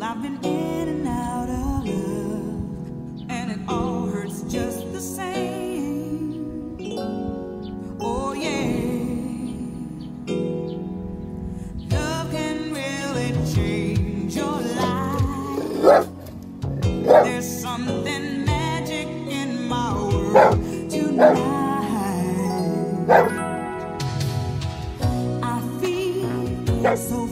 I've been in and out of love, and it all hurts just the same. Oh, yeah. Love can really change your life. There's something magic in my world tonight. I feel so